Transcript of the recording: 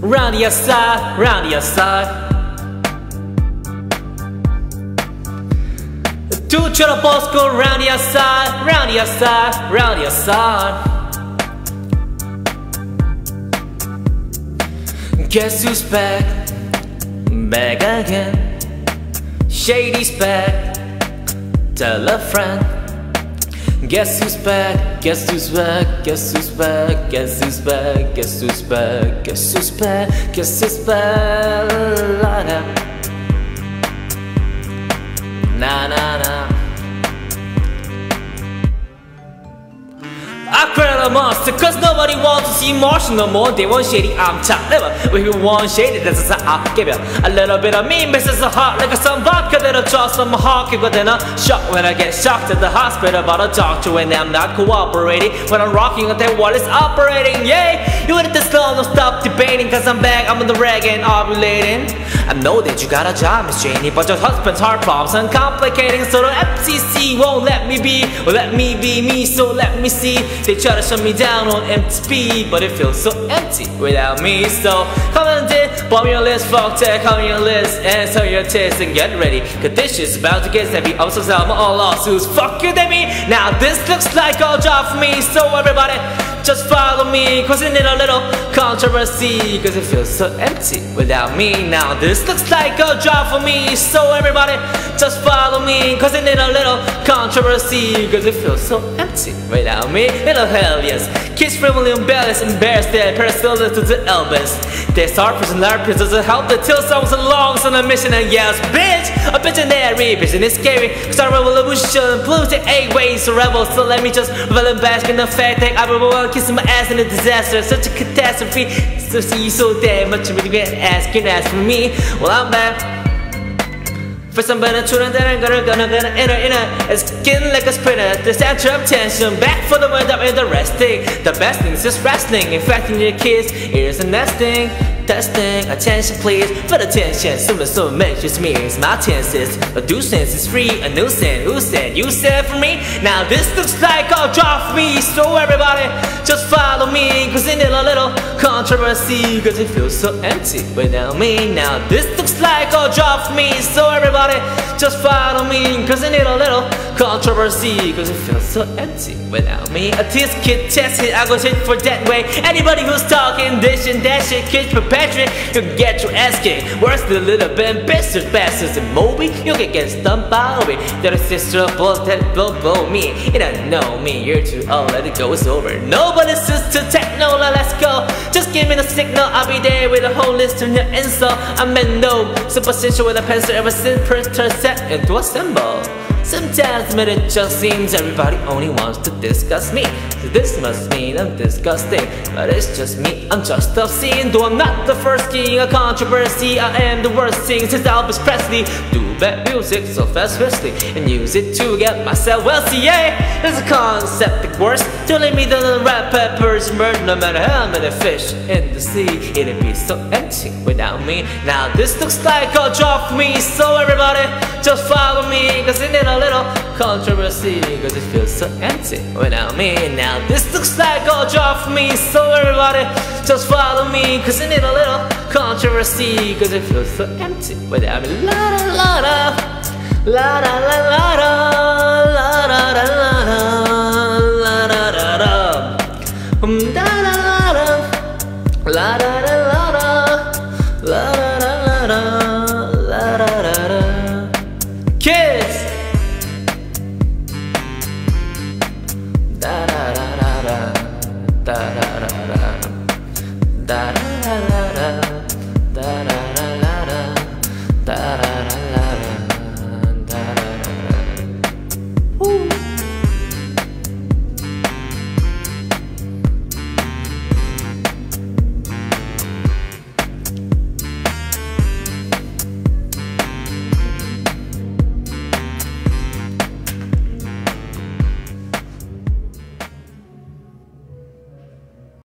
round your side, round your side Two trouble balls go round your side, round your side, round your side Guess who's back? Back again. Shady's back. Tell a friend. Guess who's back? Guess who's back? Guess who's back? Guess who's back? Guess who's back? Guess who's back? Guess who's back? La. Na na na. Monster cause nobody wants to see Marshall no more. They want shady, I'm top level But if you want shady, this is I'll give you A little bit of me, misses a heart Like a some vodka that'll draw some Keep within a shock when I get shocked at the hospital About a doctor when I'm not cooperating. When I'm rocking until wall is operating Yay! You wanted this long, don't stop debating Cause I'm back, I'm on the rag and ovulating. I know that you got a job, Miss Cheney But your husband's heart problems and complicating So the FCC won't let me be Or let me be me, so let me see. They try to me down on empty But it feels so empty without me. So come on in, bomb your list, fuck that Come your list, answer your test and get ready Cause this shit's about to get heavy. Oh, also I'm all lost, fuck you, Debbie Now this looks like a job for me. So everybody just follow me Cause it a little controversy Cause it feels so empty without me. Now this looks like a job for me. So everybody just follow me Cause it a little controversy Cause it feels so empty without me. Little hell yes Kids frivolous, embarrassed, embarrassed Their parasitic to the Elvis. Their and larpers doesn't help until someone's along on a mission and yes bitch A visionary vision is scary. Start a revolution Blue to eight ways to rebel. So let me just revel and bask in the fact that I will kissing my ass in a disaster. Such a catastrophe. So see you so damn much You really get asking ask for me. Well I'm back First I'm gonna tune that I'm gonna gonna gonna enter in a skin like a sprinter The center of tension Back for the wind up in the resting. The best thing is resting Infecting your kids Ears and nesting Testing, attention please. For attention, someone so mentions me. It's my tenses, a sense is free A nuisance, who said, you said for me? Now this looks like a draw for me. So everybody, just follow me. Cause it a little controversy. Cause it feels so empty without me. Now this looks like a draw for me. So everybody, just follow me Cause it need a little controversy Cause it feels so empty without me. A tease kid test it, I go shit for that way. Anybody who's talking this and that shit Kids perpetuate, you get your ass kicked. Where's the little bit bastards, bastards in Moby? You can get stumped by Obie That a sister of bulls that will blow me. You don't know me, you're too old, let it go, it's over. Nobody says to techno, let's go. Just give me the signal, I'll be there with a whole list of your insult I'm in no superstition with a pencil ever since printer set into a symbol Sometimes man it just seems everybody only wants to discuss me. So this must mean I'm disgusting But it's just me, I'm just obscene Though I'm not the first king of controversy. I am the worst thing since Elvis Presley. Do bad music so fast fastly And use it to get myself wealthy, yeah There's a concept that works Don't me do the red peppers murder No matter how many fish in the sea. It'd be so empty without me. Now this looks like a job for me So everybody just follow me Cause it need a little controversy Cause it feels so empty without me. Now this looks like a job for me So everybody just follow me Cause it need a little controversy Cause it feels so empty without me. La. La la la La la la la la la. La